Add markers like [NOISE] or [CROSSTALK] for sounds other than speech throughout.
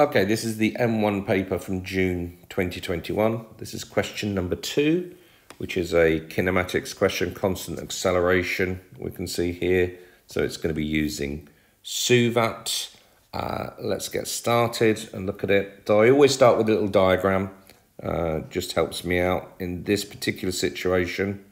Okay, this is the M1 paper from June 2021. This is question number two, which is a kinematics question, constant acceleration, we can see here. So it's going to be using SUVAT. Uh, let's get started and look at it. So I always start with a little diagram, uh, just helps me out. In this particular situation,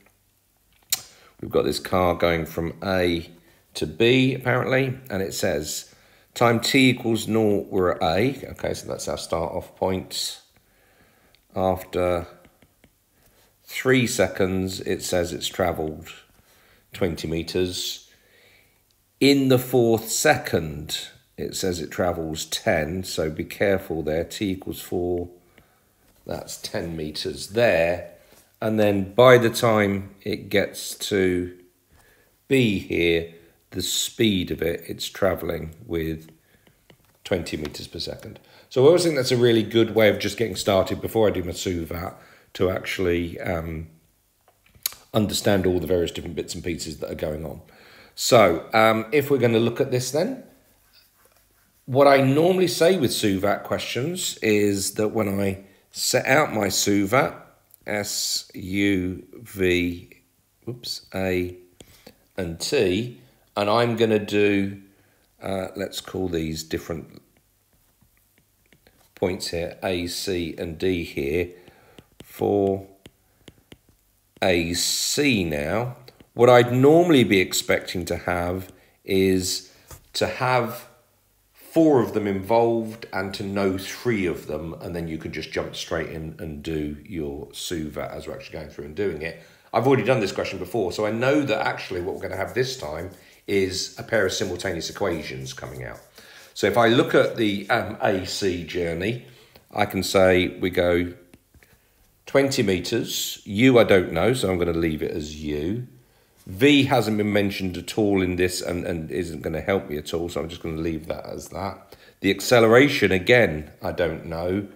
we've got this car going from A to B, apparently, and it says Time t equals 0, we're at A. Okay, so that's our start off point. After three seconds, it says it's travelled 20 metres. In the fourth second, it says it travels 10, so be careful there. T equals 4, that's 10 metres there. And then by the time it gets to B here, the speed of it it's traveling with 20 meters per second. So I always think that's a really good way of just getting started before I do my SUVAT to actually um, understand all the various different bits and pieces that are going on. So um, if we're going to look at this then, what I normally say with SUVAT questions is that when I set out my SUVAT, S-U-V, oops, A and T, and I'm going to do, uh, let's call these different points here, A, C and D here, for AC now, what I'd normally be expecting to have is to have four of them involved and to know three of them, and then you can just jump straight in and do your SUVAT as we're actually going through and doing it. I've already done this question before, so I know that actually what we're going to have this time is a pair of simultaneous equations coming out. So if I look at the um, AC journey, I can say we go 20 meters. U I don't know, so I'm going to leave it as U. V hasn't been mentioned at all in this and, and isn't going to help me at all, so I'm just going to leave that as that. The acceleration, again, I don't know,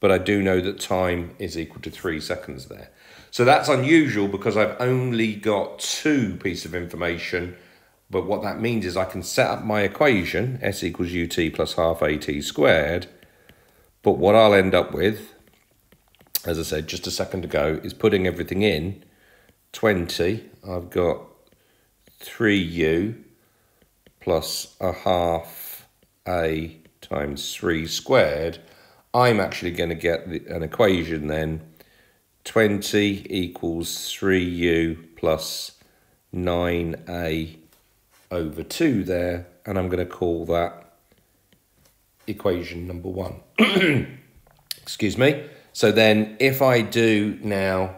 but I do know that time is equal to three seconds there. So that's unusual because I've only got two pieces of information but what that means is I can set up my equation, s equals ut plus half at squared. But what I'll end up with, as I said just a second ago, is putting everything in 20. I've got 3u plus a half a times 3 squared. I'm actually going to get the, an equation then 20 equals 3u plus 9a over 2 there, and I'm going to call that equation number 1. [CLEARS THROAT] Excuse me. So then if I do now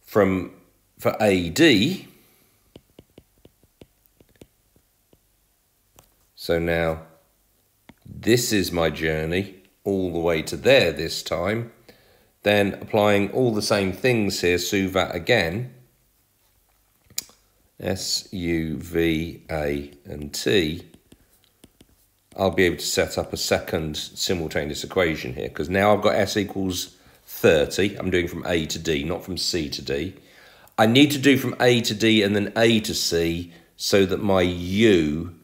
from for AD, so now this is my journey all the way to there this time, then applying all the same things here, SUVAT again, S, U, V, A and T, I'll be able to set up a second simultaneous equation here because now I've got S equals 30. I'm doing from A to D, not from C to D. I need to do from A to D and then A to C so that my U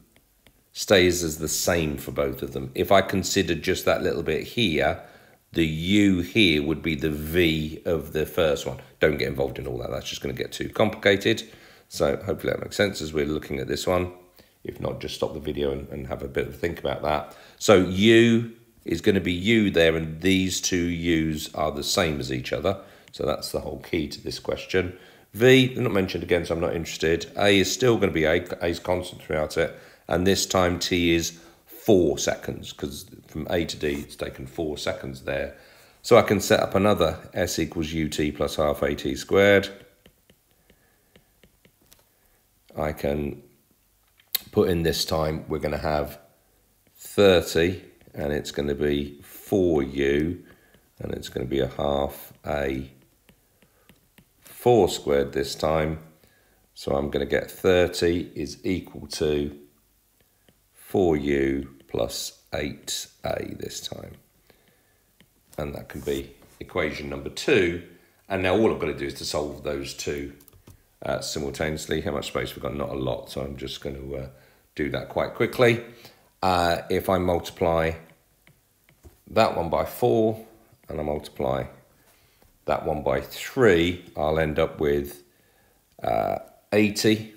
stays as the same for both of them. If I consider just that little bit here, the U here would be the V of the first one. Don't get involved in all that. That's just going to get too complicated. So hopefully that makes sense as we're looking at this one. If not, just stop the video and, and have a bit of a think about that. So U is going to be U there, and these two U's are the same as each other. So that's the whole key to this question. V, not mentioned again, so I'm not interested. A is still going to be A, A is constant throughout it. And this time T is four seconds, because from A to D, it's taken four seconds there. So I can set up another S equals UT plus half AT squared. I can put in this time, we're going to have 30 and it's going to be 4u and it's going to be a half a 4 squared this time. So I'm going to get 30 is equal to 4u plus 8a this time. And that can be equation number two. And now all I've got to do is to solve those two uh, simultaneously. How much space we've got? Not a lot, so I'm just going to uh, do that quite quickly. Uh, if I multiply that one by 4 and I multiply that one by 3, I'll end up with uh, 80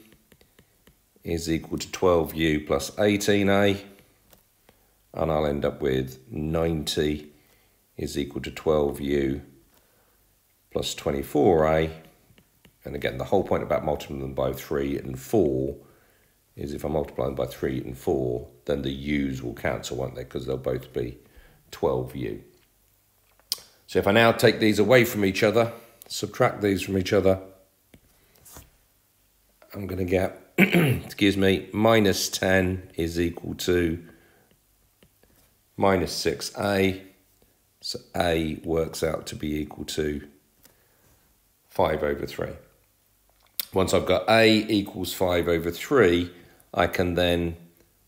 is equal to 12u plus 18a and I'll end up with 90 is equal to 12u plus 24a and again the whole point about multiplying them by 3 and 4 is if I multiply them by 3 and 4 then the u's will cancel won't they because they'll both be 12u. So if I now take these away from each other subtract these from each other I'm going to get [CLEARS THROAT] excuse me, minus 10 is equal to minus 6a. So a works out to be equal to 5 over 3. Once I've got a equals 5 over 3, I can then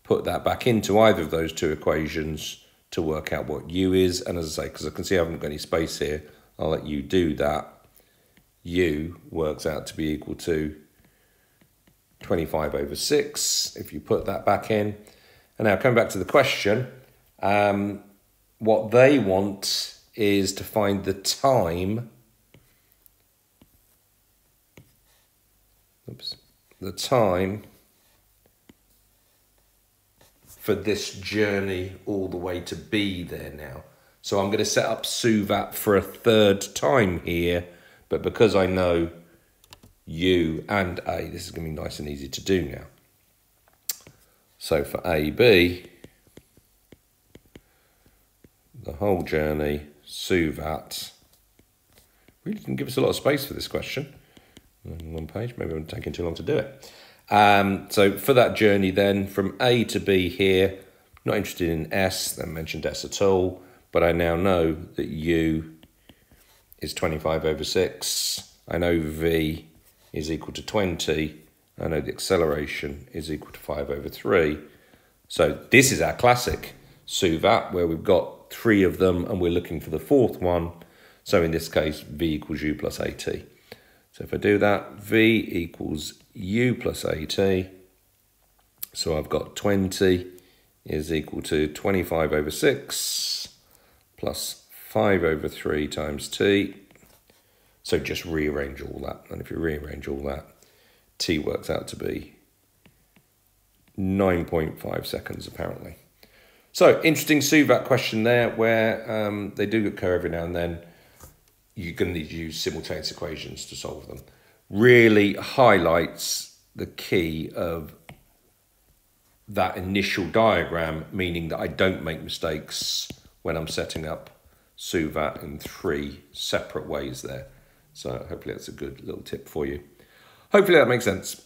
put that back into either of those two equations to work out what u is. And as I say, because I can see I haven't got any space here, I'll let you do that. u works out to be equal to 25 over 6, if you put that back in. And now coming back to the question, um, what they want is to find the time, oops, the time for this journey all the way to be there now. So I'm going to set up Suvat for a third time here, but because I know U and A. This is going to be nice and easy to do now. So for AB, the whole journey, Suvat. Really didn't give us a lot of space for this question. One page, maybe I'm taking too long to do it. Um, so for that journey then, from A to B here, not interested in S, I mentioned S at all, but I now know that U is 25 over 6. I know V is equal to 20. I know the acceleration is equal to 5 over 3. So this is our classic SUVAT where we've got three of them and we're looking for the fourth one. So in this case, V equals U plus AT. So if I do that, V equals U plus AT. So I've got 20 is equal to 25 over 6 plus 5 over 3 times T so just rearrange all that. And if you rearrange all that, T works out to be 9.5 seconds apparently. So interesting SUVAT question there where um, they do occur every now and then. You're going to need to use simultaneous equations to solve them. Really highlights the key of that initial diagram, meaning that I don't make mistakes when I'm setting up SUVAT in three separate ways there. So hopefully that's a good little tip for you. Hopefully that makes sense.